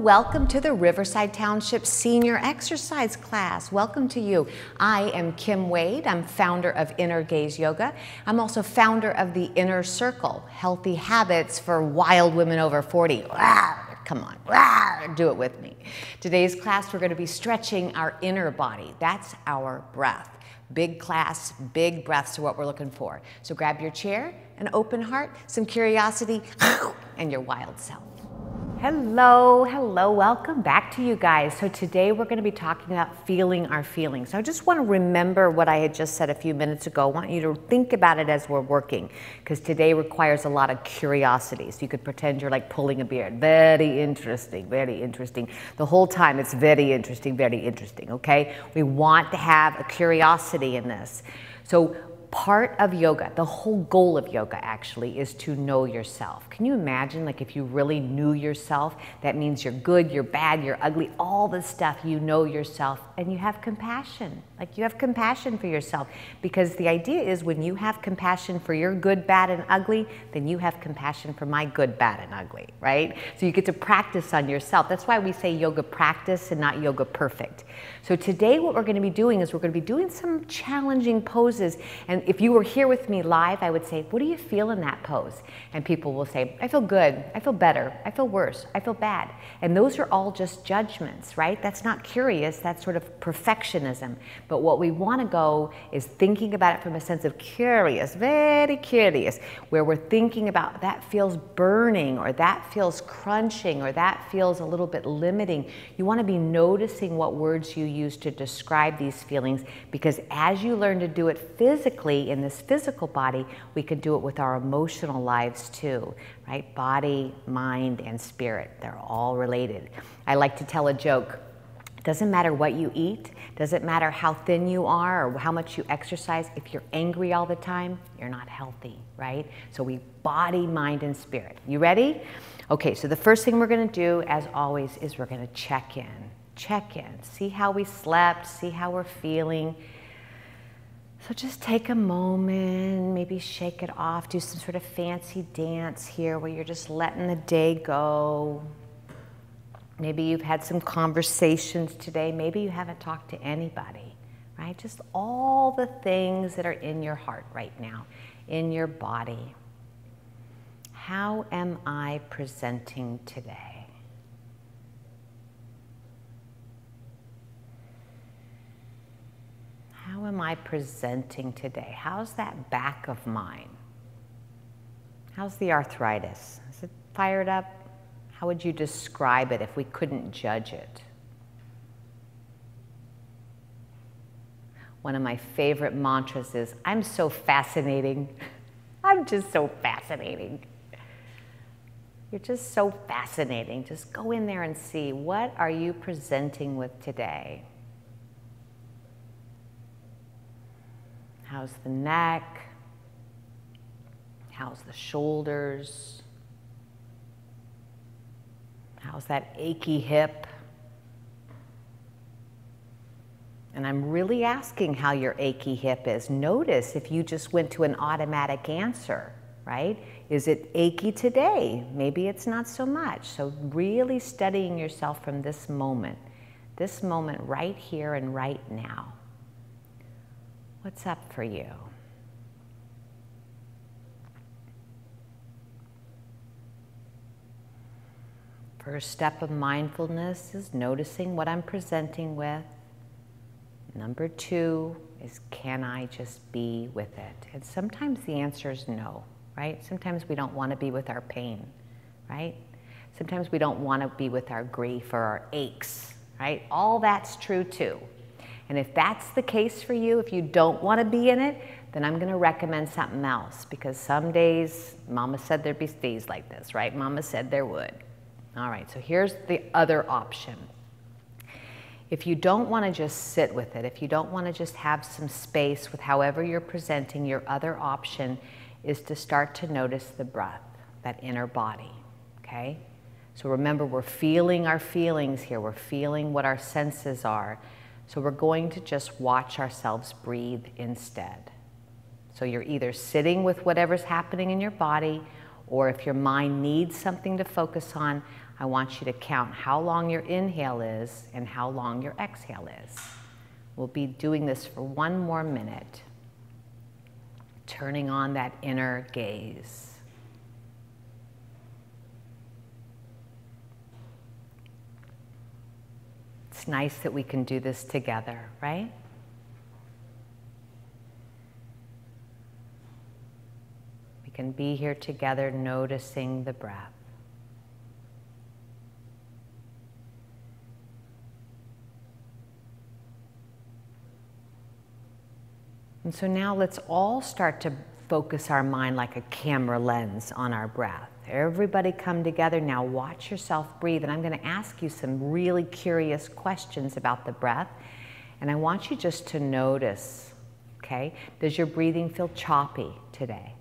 welcome to the Riverside Township Senior Exercise Class. Welcome to you. I am Kim Wade. I'm founder of Inner Gaze Yoga. I'm also founder of the Inner Circle, Healthy Habits for Wild Women Over 40. Come on, do it with me. Today's class, we're going to be stretching our inner body. That's our breath. Big class, big breaths are what we're looking for. So grab your chair, an open heart, some curiosity, and your wild self. Hello, hello, welcome back to you guys. So today we're going to be talking about feeling our feelings. So I just want to remember what I had just said a few minutes ago. I want you to think about it as we're working because today requires a lot of curiosity. So you could pretend you're like pulling a beard. Very interesting, very interesting. The whole time it's very interesting, very interesting, okay? We want to have a curiosity in this. So part of yoga, the whole goal of yoga actually is to know yourself. Can you imagine like if you really knew yourself, that means you're good, you're bad, you're ugly, all the stuff you know yourself and you have compassion. Like you have compassion for yourself because the idea is when you have compassion for your good, bad and ugly, then you have compassion for my good, bad and ugly, right? So you get to practice on yourself. That's why we say yoga practice and not yoga perfect. So today what we're going to be doing is we're going to be doing some challenging poses and and if you were here with me live, I would say, What do you feel in that pose? And people will say, I feel good, I feel better, I feel worse, I feel bad. And those are all just judgments, right? That's not curious, that's sort of perfectionism. But what we want to go is thinking about it from a sense of curious, very curious, where we're thinking about that feels burning, or that feels crunching, or that feels a little bit limiting. You want to be noticing what words you use to describe these feelings because as you learn to do it physically, in this physical body, we can do it with our emotional lives too, right? Body, mind, and spirit, they're all related. I like to tell a joke. Doesn't matter what you eat, doesn't matter how thin you are or how much you exercise. If you're angry all the time, you're not healthy, right? So we body, mind, and spirit. You ready? Okay, so the first thing we're gonna do, as always, is we're gonna check in. Check in, see how we slept, see how we're feeling. So just take a moment, maybe shake it off, do some sort of fancy dance here where you're just letting the day go. Maybe you've had some conversations today, maybe you haven't talked to anybody, right? Just all the things that are in your heart right now, in your body. How am I presenting today? How am I presenting today? How's that back of mine? How's the arthritis? Is it fired up? How would you describe it if we couldn't judge it? One of my favorite mantras is I'm so fascinating. I'm just so fascinating. You're just so fascinating. Just go in there and see what are you presenting with today? How's the neck? How's the shoulders? How's that achy hip? And I'm really asking how your achy hip is. Notice if you just went to an automatic answer, right? Is it achy today? Maybe it's not so much. So, really studying yourself from this moment, this moment right here and right now. What's up for you? First step of mindfulness is noticing what I'm presenting with. Number two is can I just be with it? And sometimes the answer is no, right? Sometimes we don't want to be with our pain, right? Sometimes we don't want to be with our grief or our aches, right? All that's true too. And if that's the case for you, if you don't want to be in it, then I'm going to recommend something else because some days, Mama said there'd be days like this, right? Mama said there would. All right, so here's the other option. If you don't want to just sit with it, if you don't want to just have some space with however you're presenting, your other option is to start to notice the breath, that inner body, okay? So remember, we're feeling our feelings here, we're feeling what our senses are. So we're going to just watch ourselves breathe instead. So you're either sitting with whatever's happening in your body, or if your mind needs something to focus on, I want you to count how long your inhale is and how long your exhale is. We'll be doing this for one more minute, turning on that inner gaze. It's nice that we can do this together, right? We can be here together noticing the breath. And so now let's all start to focus our mind like a camera lens on our breath. Everybody come together now, watch yourself breathe. And I'm going to ask you some really curious questions about the breath. And I want you just to notice, okay? Does your breathing feel choppy today?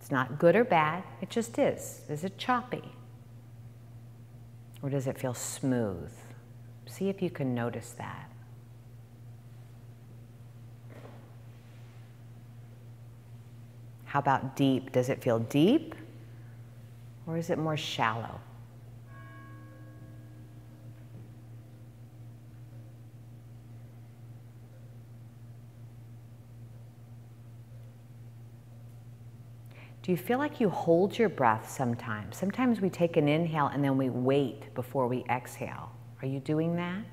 It's not good or bad, it just is. Is it choppy? Or does it feel smooth? See if you can notice that. How about deep? Does it feel deep or is it more shallow? Do you feel like you hold your breath sometimes? Sometimes we take an inhale and then we wait before we exhale. Are you doing that?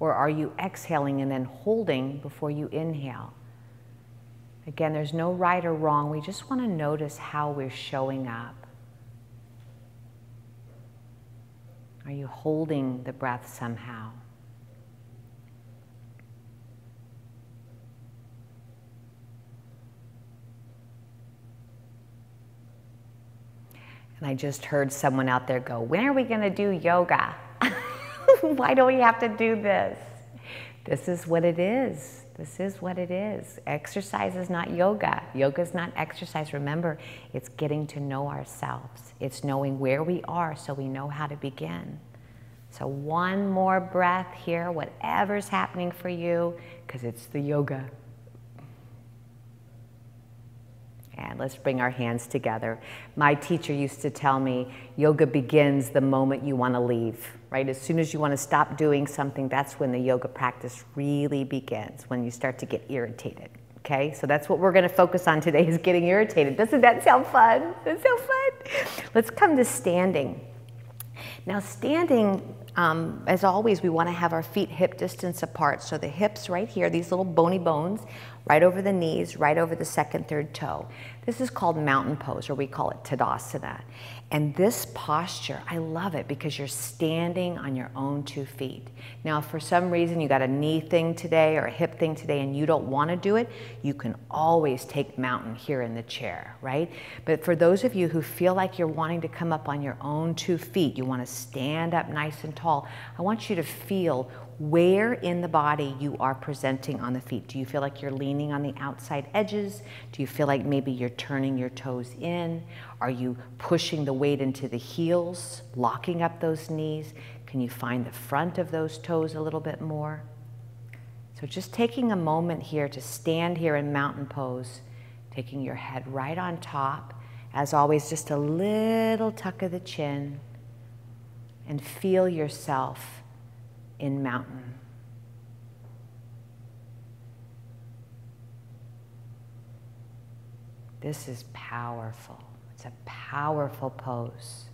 Or are you exhaling and then holding before you inhale? Again, there's no right or wrong. We just want to notice how we're showing up. Are you holding the breath somehow? And I just heard someone out there go, When are we going to do yoga? Why do we have to do this? This is what it is. This is what it is. Exercise is not yoga. Yoga is not exercise. Remember, it's getting to know ourselves. It's knowing where we are so we know how to begin. So, one more breath here, whatever's happening for you, because it's the yoga. And let's bring our hands together. My teacher used to tell me yoga begins the moment you want to leave, right? As soon as you want to stop doing something, that's when the yoga practice really begins, when you start to get irritated. Okay, so that's what we're going to focus on today is getting irritated. Doesn't that sound fun? That's so fun. Let's come to standing. Now, standing, um, as always, we want to have our feet hip distance apart. So the hips right here, these little bony bones, right over the knees, right over the second, third toe. This is called mountain pose, or we call it Tadasana. And this posture, I love it because you're standing on your own two feet. Now, for some reason you got a knee thing today or a hip thing today and you don't want to do it, you can always take mountain here in the chair, right? But for those of you who feel like you're wanting to come up on your own two feet, you want to stand up nice and tall, I want you to feel where in the body you are presenting on the feet. Do you feel like you're leaning on the outside edges? Do you feel like maybe you're turning your toes in? Are you pushing the weight into the heels, locking up those knees? Can you find the front of those toes a little bit more? So just taking a moment here to stand here in mountain pose, taking your head right on top. As always, just a little tuck of the chin and feel yourself in mountain. This is powerful. It's a powerful pose.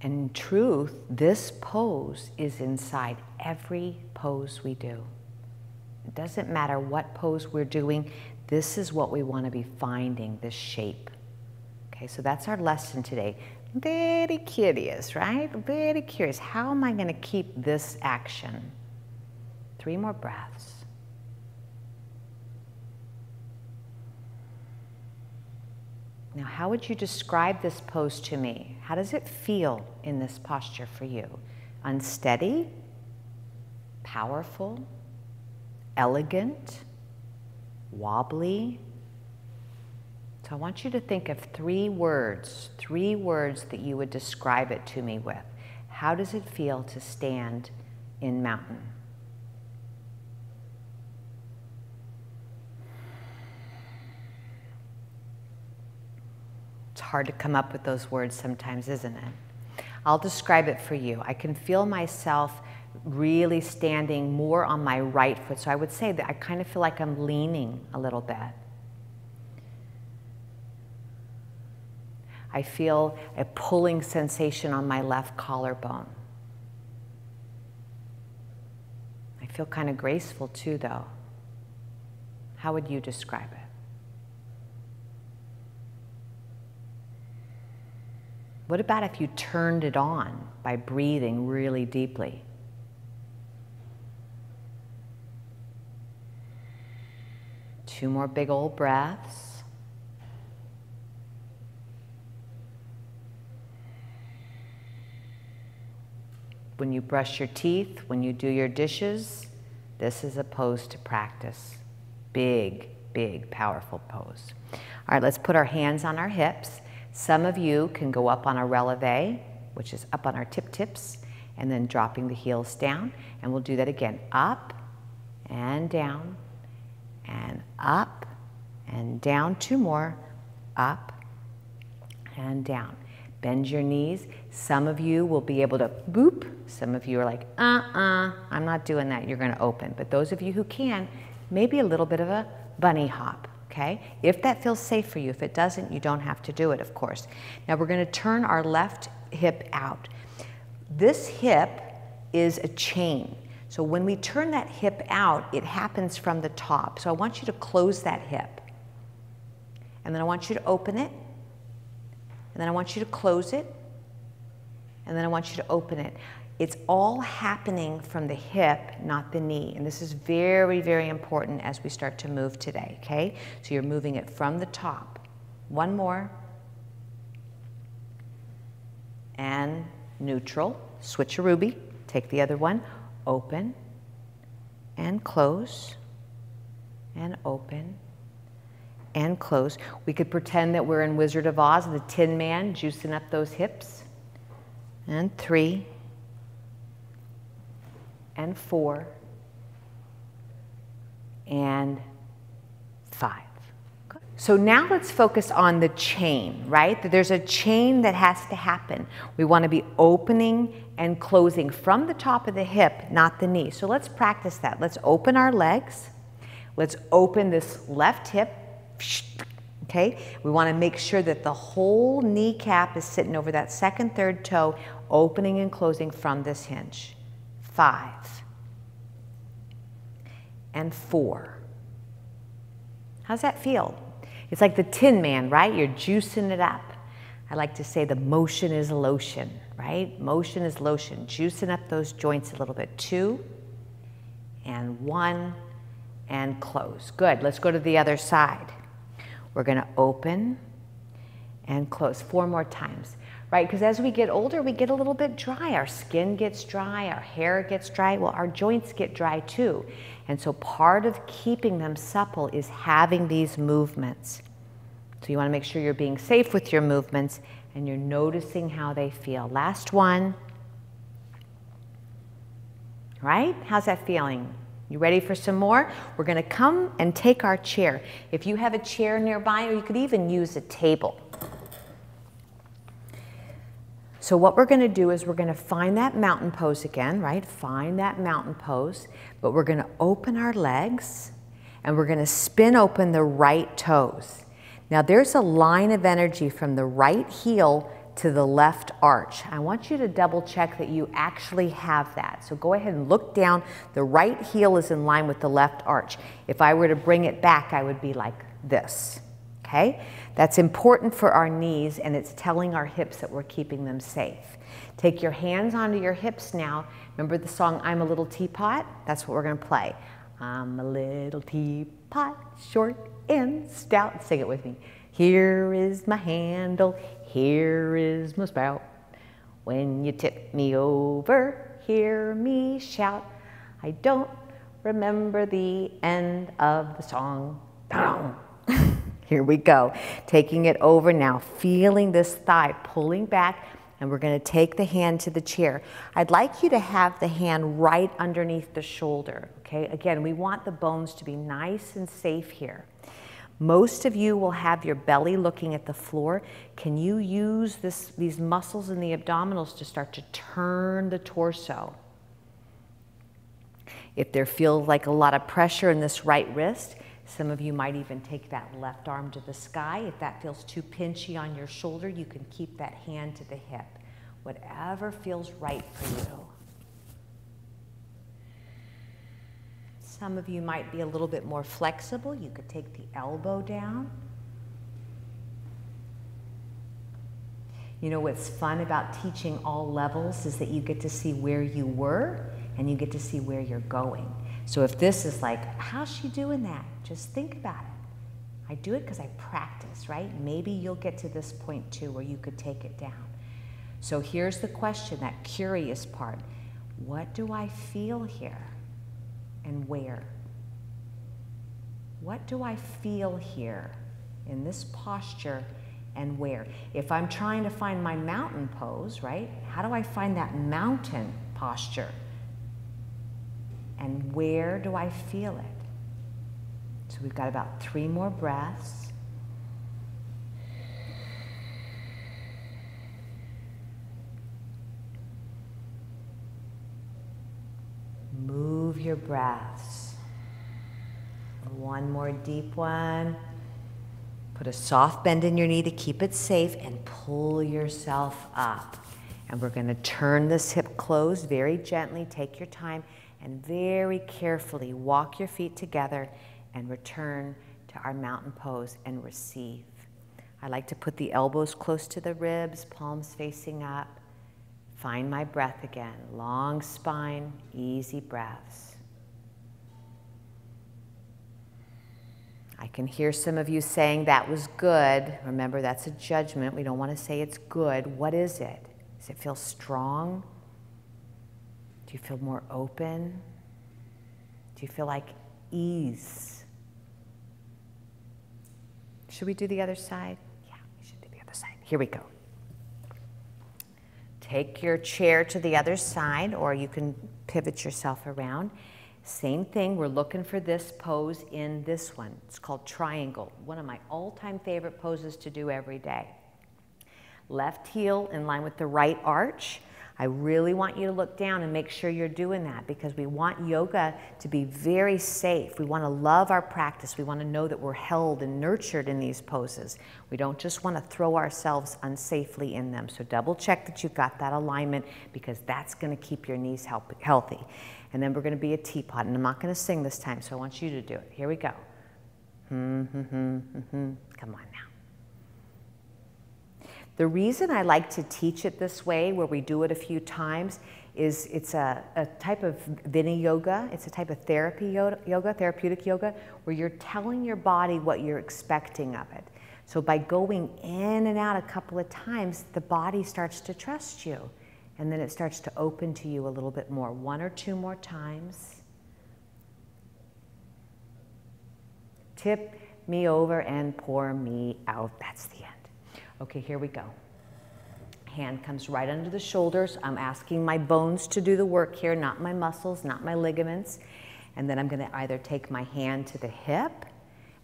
And in truth, this pose is inside every pose we do. It doesn't matter what pose we're doing, this is what we want to be finding, this shape. Okay, so that's our lesson today very curious, right? Very curious. How am I going to keep this action? Three more breaths. Now, how would you describe this pose to me? How does it feel in this posture for you? Unsteady? Powerful? Elegant? Wobbly? So I want you to think of three words, three words that you would describe it to me with. How does it feel to stand in mountain? It's hard to come up with those words sometimes, isn't it? I'll describe it for you. I can feel myself really standing more on my right foot. So I would say that I kind of feel like I'm leaning a little bit. I feel a pulling sensation on my left collarbone. I feel kind of graceful too, though. How would you describe it? What about if you turned it on by breathing really deeply? Two more big old breaths. When you brush your teeth, when you do your dishes, this is a pose to practice. Big, big, powerful pose. All right, let's put our hands on our hips. Some of you can go up on a releve, which is up on our tip tips, and then dropping the heels down. And we'll do that again. Up and down and up and down. Two more. Up and down. Bend your knees. Some of you will be able to boop. Some of you are like, uh-uh, I'm not doing that. You're going to open. But those of you who can, maybe a little bit of a bunny hop okay? If that feels safe for you, if it doesn't, you don't have to do it, of course. Now we're gonna turn our left hip out. This hip is a chain. So when we turn that hip out, it happens from the top. So I want you to close that hip. And then I want you to open it. And then I want you to close it. And then I want you to open it. It's all happening from the hip, not the knee. And this is very, very important as we start to move today, okay? So you're moving it from the top. One more. And neutral, switch a ruby, take the other one, open and close and open and close. We could pretend that we're in Wizard of Oz, the Tin Man, juicing up those hips. And three, and four and five. So now let's focus on the chain, right? There's a chain that has to happen. We want to be opening and closing from the top of the hip, not the knee. So let's practice that. Let's open our legs. Let's open this left hip. Okay? We want to make sure that the whole kneecap is sitting over that second, third toe, opening and closing from this hinge five, and four. How's that feel? It's like the Tin Man, right? You're juicing it up. I like to say the motion is lotion, right? Motion is lotion, juicing up those joints a little bit. Two, and one, and close. Good. Let's go to the other side. We're going to open and close four more times right? Because as we get older, we get a little bit dry. Our skin gets dry, our hair gets dry. Well, our joints get dry too. And so part of keeping them supple is having these movements. So you want to make sure you're being safe with your movements and you're noticing how they feel. Last one. Right? How's that feeling? You ready for some more? We're going to come and take our chair. If you have a chair nearby, or you could even use a table. So what we're going to do is we're going to find that mountain pose again, right? Find that mountain pose, but we're going to open our legs and we're going to spin open the right toes. Now there's a line of energy from the right heel to the left arch. I want you to double check that you actually have that. So go ahead and look down. The right heel is in line with the left arch. If I were to bring it back, I would be like this okay? That's important for our knees and it's telling our hips that we're keeping them safe. Take your hands onto your hips now. Remember the song I'm a Little Teapot? That's what we're gonna play. I'm a little teapot, short and stout. Sing it with me. Here is my handle, here is my spout. When you tip me over, hear me shout. I don't remember the end of the song. Here we go. Taking it over now, feeling this thigh pulling back, and we're to take the hand to the chair. I'd like you to have the hand right underneath the shoulder, okay? Again, we want the bones to be nice and safe here. Most of you will have your belly looking at the floor. Can you use this, these muscles in the abdominals to start to turn the torso? If there feels like a lot of pressure in this right wrist, some of you might even take that left arm to the sky. If that feels too pinchy on your shoulder, you can keep that hand to the hip. Whatever feels right for you. Some of you might be a little bit more flexible. You could take the elbow down. You know what's fun about teaching all levels is that you get to see where you were and you get to see where you're going. So if this is like, how's she doing that? Just think about it. I do it because I practice, right? Maybe you'll get to this point too where you could take it down. So here's the question, that curious part. What do I feel here and where? What do I feel here in this posture and where? If I'm trying to find my mountain pose, right? How do I find that mountain posture? And where do I feel it? So we've got about three more breaths. Move your breaths. One more deep one. Put a soft bend in your knee to keep it safe and pull yourself up. And we're going to turn this hip closed very gently. Take your time and very carefully walk your feet together and return to our mountain pose and receive. I like to put the elbows close to the ribs, palms facing up. Find my breath again. Long spine, easy breaths. I can hear some of you saying that was good. Remember, that's a judgment. We don't want to say it's good. What is it? Does it feel strong? Do you feel more open? Do you feel like ease? Should we do the other side? Yeah, we should do the other side. Here we go. Take your chair to the other side, or you can pivot yourself around. Same thing, we're looking for this pose in this one. It's called triangle, one of my all time favorite poses to do every day. Left heel in line with the right arch. I really want you to look down and make sure you're doing that because we want yoga to be very safe. We want to love our practice. We want to know that we're held and nurtured in these poses. We don't just want to throw ourselves unsafely in them. So double check that you've got that alignment because that's going to keep your knees healthy. And then we're going to be a teapot. And I'm not going to sing this time, so I want you to do it. Here we go. Hmm, hmm, hmm, Come on. The reason I like to teach it this way, where we do it a few times, is it's a, a type of Viniyoga. It's a type of therapy yoga, therapeutic yoga, where you're telling your body what you're expecting of it. So by going in and out a couple of times, the body starts to trust you. And then it starts to open to you a little bit more. One or two more times. Tip me over and pour me out. That's the end. Okay, here we go. Hand comes right under the shoulders. I'm asking my bones to do the work here, not my muscles, not my ligaments. And then I'm going to either take my hand to the hip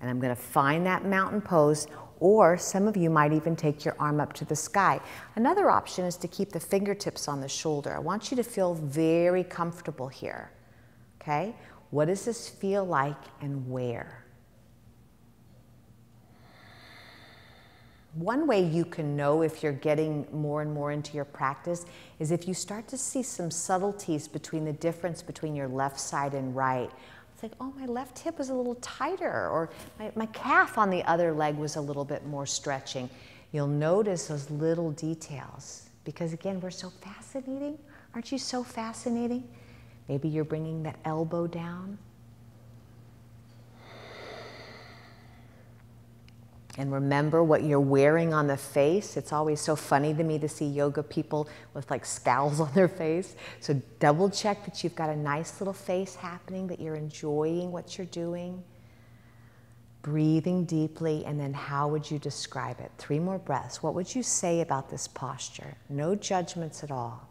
and I'm going to find that mountain pose, or some of you might even take your arm up to the sky. Another option is to keep the fingertips on the shoulder. I want you to feel very comfortable here. Okay? What does this feel like and where? One way you can know if you're getting more and more into your practice is if you start to see some subtleties between the difference between your left side and right. It's like, oh, my left hip is a little tighter, or my, my calf on the other leg was a little bit more stretching. You'll notice those little details because, again, we're so fascinating. Aren't you so fascinating? Maybe you're bringing that elbow down. And remember what you're wearing on the face. It's always so funny to me to see yoga people with like scowls on their face. So double check that you've got a nice little face happening, that you're enjoying what you're doing. Breathing deeply, and then how would you describe it? Three more breaths. What would you say about this posture? No judgments at all.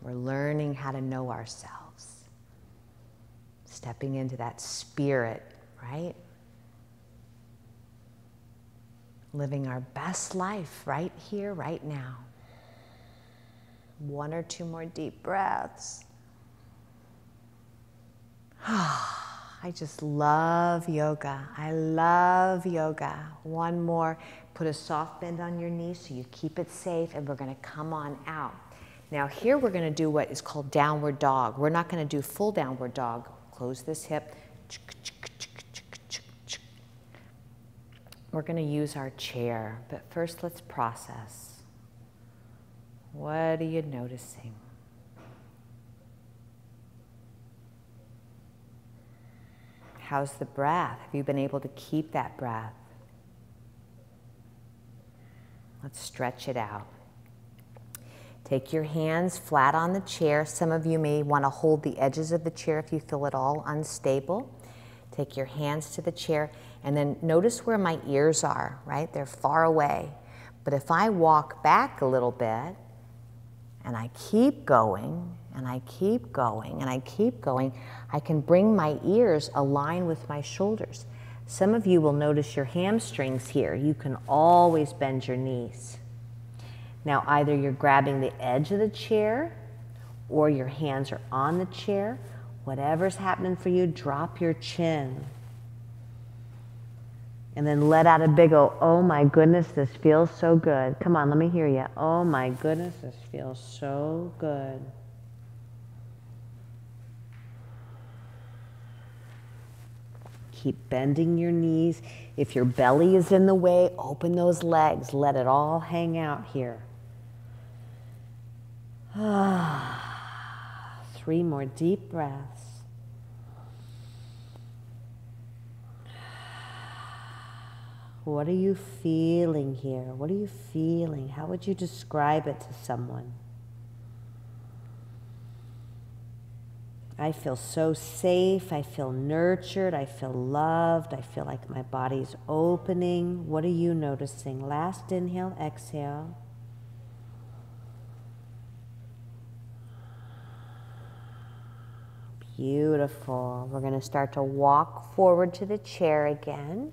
We're learning how to know ourselves. Stepping into that spirit, right? Living our best life right here, right now. One or two more deep breaths. I just love yoga. I love yoga. One more. Put a soft bend on your knee so you keep it safe, and we're going to come on out. Now, here we're going to do what is called downward dog. We're not going to do full downward dog. Close this hip. We're going to use our chair, but first let's process. What are you noticing? How's the breath? Have you been able to keep that breath? Let's stretch it out. Take your hands flat on the chair. Some of you may want to hold the edges of the chair if you feel at all unstable. Take your hands to the chair and then notice where my ears are, right? They're far away. But if I walk back a little bit and I keep going and I keep going and I keep going, I can bring my ears align with my shoulders. Some of you will notice your hamstrings here. You can always bend your knees. Now, either you're grabbing the edge of the chair or your hands are on the chair. Whatever's happening for you, drop your chin. And then let out a big oh, oh my goodness, this feels so good. Come on, let me hear you. Oh my goodness, this feels so good. Keep bending your knees. If your belly is in the way, open those legs. Let it all hang out here. Ah, three more deep breaths. What are you feeling here? What are you feeling? How would you describe it to someone? I feel so safe. I feel nurtured. I feel loved. I feel like my body's opening. What are you noticing? Last inhale, exhale. Beautiful. We're going to start to walk forward to the chair again.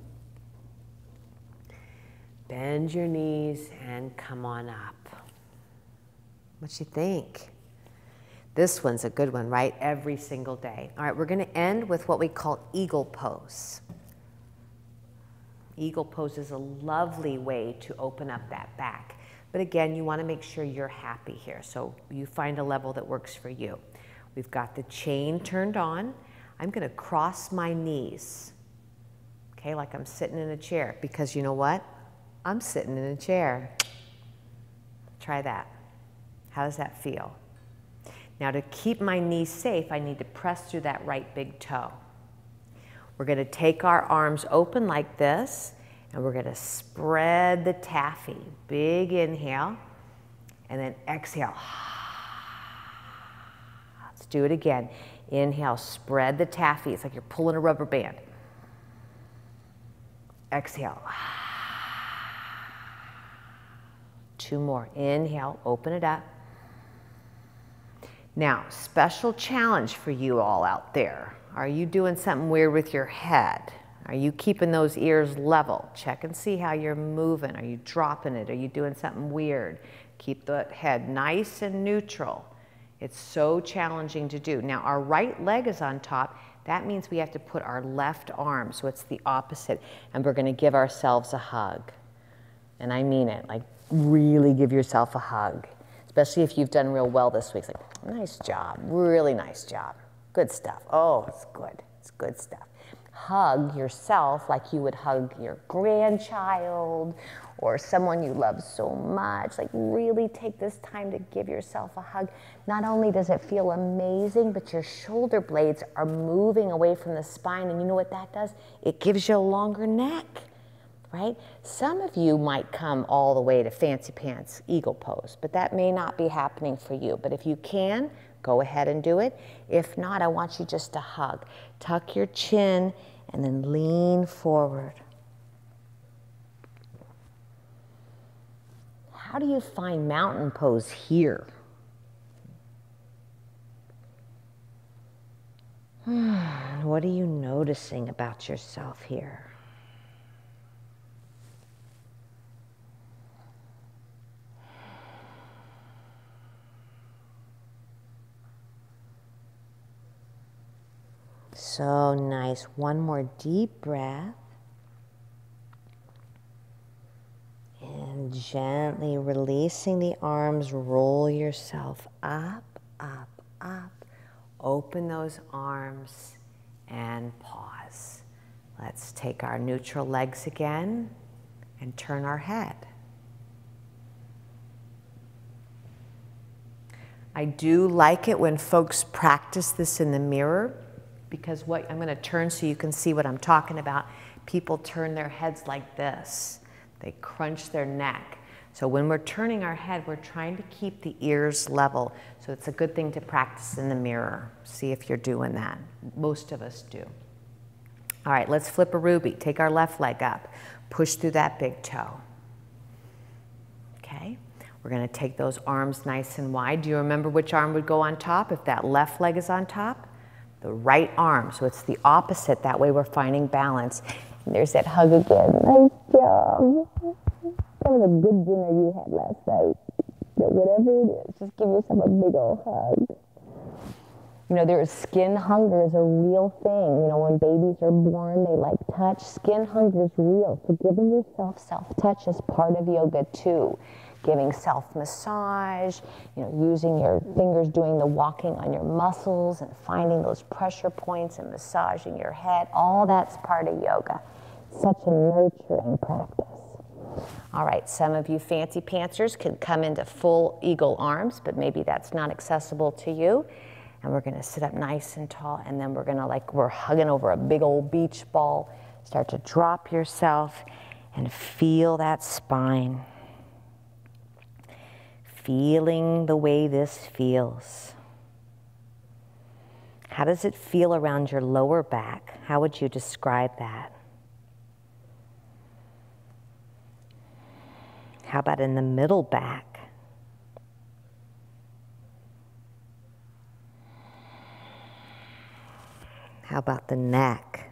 Bend your knees and come on up. What you think? This one's a good one, right? Every single day. All right, we're going to end with what we call eagle pose. Eagle pose is a lovely way to open up that back. But again, you want to make sure you're happy here. So you find a level that works for you. We've got the chain turned on. I'm going to cross my knees, okay, like I'm sitting in a chair, because you know what? I'm sitting in a chair. Try that. How does that feel? Now, to keep my knees safe, I need to press through that right big toe. We're going to take our arms open like this, and we're going to spread the taffy. Big inhale, and then exhale. Let's do it again. Inhale, spread the taffy. It's like you're pulling a rubber band. Exhale. Two more. Inhale, open it up. Now, special challenge for you all out there. Are you doing something weird with your head? Are you keeping those ears level? Check and see how you're moving. Are you dropping it? Are you doing something weird? Keep the head nice and neutral. It's so challenging to do. Now, our right leg is on top. That means we have to put our left arm, so it's the opposite, and we're going to give ourselves a hug. And I mean it, like really give yourself a hug, especially if you've done real well this week. Like, nice job, really nice job, good stuff. Oh, it's good, it's good stuff. Hug yourself like you would hug your grandchild or someone you love so much. Like, really take this time to give yourself a hug. Not only does it feel amazing, but your shoulder blades are moving away from the spine. And you know what that does? It gives you a longer neck, right? Some of you might come all the way to fancy pants eagle pose, but that may not be happening for you. But if you can, go ahead and do it. If not, I want you just to hug. Tuck your chin and then lean forward. How do you find mountain pose here? What are you noticing about yourself here? So nice. One more deep breath. And gently releasing the arms, roll yourself up, up, up. Open those arms and pause. Let's take our neutral legs again and turn our head. I do like it when folks practice this in the mirror because what I'm going to turn so you can see what I'm talking about. People turn their heads like this. They crunch their neck. So when we're turning our head, we're trying to keep the ears level. So it's a good thing to practice in the mirror. See if you're doing that. Most of us do. All right, let's flip a ruby. Take our left leg up. Push through that big toe. Okay. We're going to take those arms nice and wide. Do you remember which arm would go on top if that left leg is on top? The right arm. So it's the opposite. That way we're finding balance. There's that hug again. Nice job. That was a good dinner you had last night. But whatever it is, just give yourself a big old hug. You know, there's skin hunger is a real thing. You know, when babies are born, they like touch. Skin hunger is real. So giving yourself self-touch is part of yoga too. Giving self-massage, you know, using your fingers, doing the walking on your muscles and finding those pressure points and massaging your head. All that's part of yoga. Such a nurturing practice. All right, some of you fancy pantsers can come into full eagle arms, but maybe that's not accessible to you. And we're gonna sit up nice and tall, and then we're gonna, like, we're hugging over a big old beach ball. Start to drop yourself and feel that spine. Feeling the way this feels. How does it feel around your lower back? How would you describe that? How about in the middle back? How about the neck?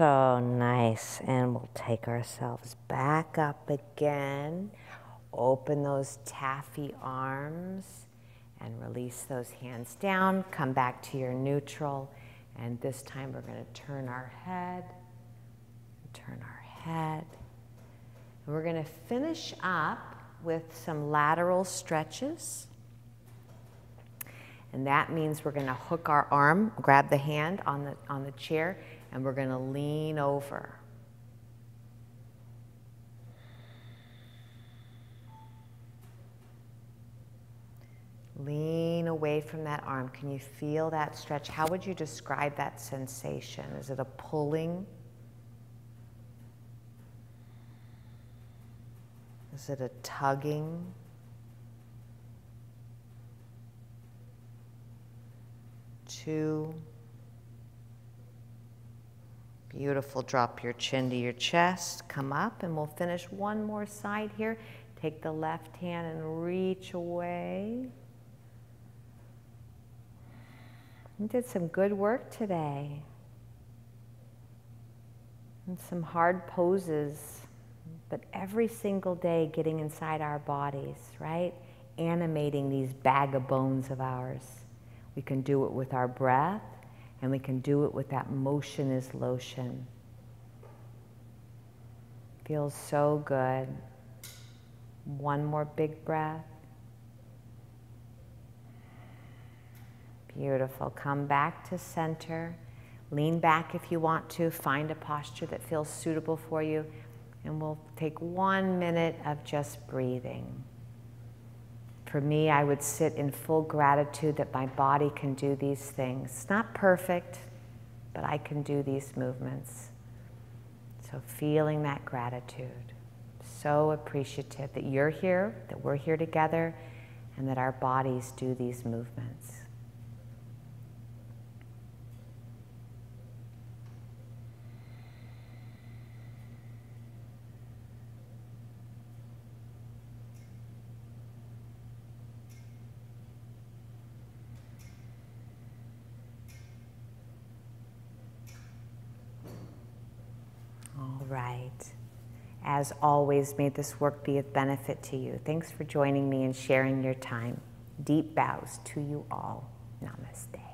So nice. And we'll take ourselves back up again. Open those taffy arms and release those hands down. Come back to your neutral. And this time we're going to turn our head, turn our head. And we're going to finish up with some lateral stretches. And that means we're going to hook our arm, grab the hand on the, on the chair, and we're going to lean over. Lean away from that arm. Can you feel that stretch? How would you describe that sensation? Is it a pulling? Is it a tugging? Two. Beautiful. Drop your chin to your chest. Come up, and we'll finish one more side here. Take the left hand and reach away. You did some good work today. And some hard poses, but every single day getting inside our bodies, right? Animating these bag of bones of ours. We can do it with our breath, and we can do it with that motion is lotion. Feels so good. One more big breath. Beautiful. Come back to center. Lean back if you want to. Find a posture that feels suitable for you. And we'll take one minute of just breathing. For me, I would sit in full gratitude that my body can do these things. It's not perfect, but I can do these movements. So, feeling that gratitude. So appreciative that you're here, that we're here together, and that our bodies do these movements. right. As always, may this work be of benefit to you. Thanks for joining me and sharing your time. Deep bows to you all. Namaste.